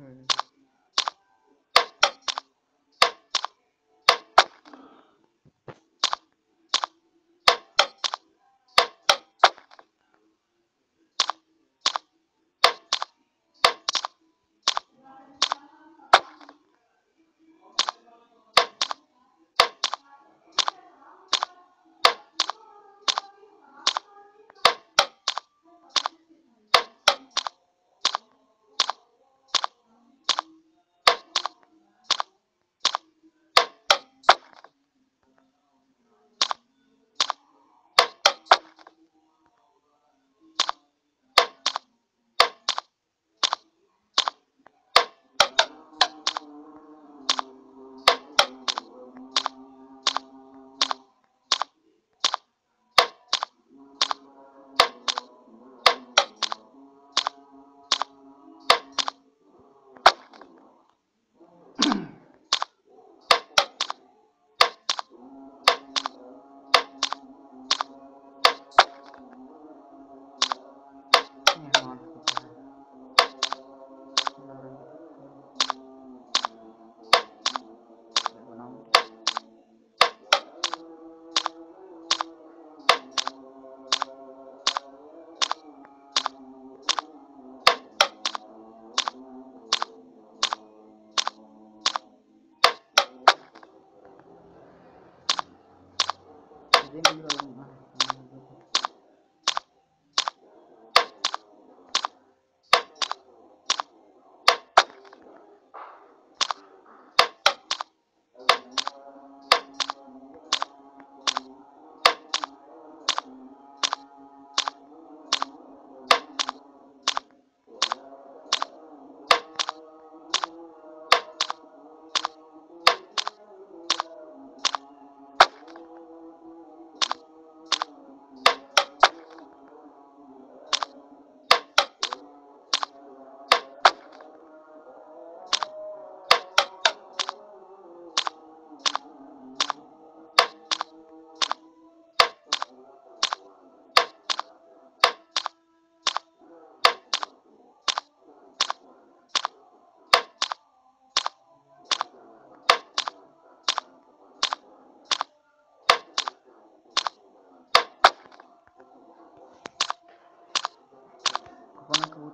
嗯。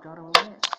got all a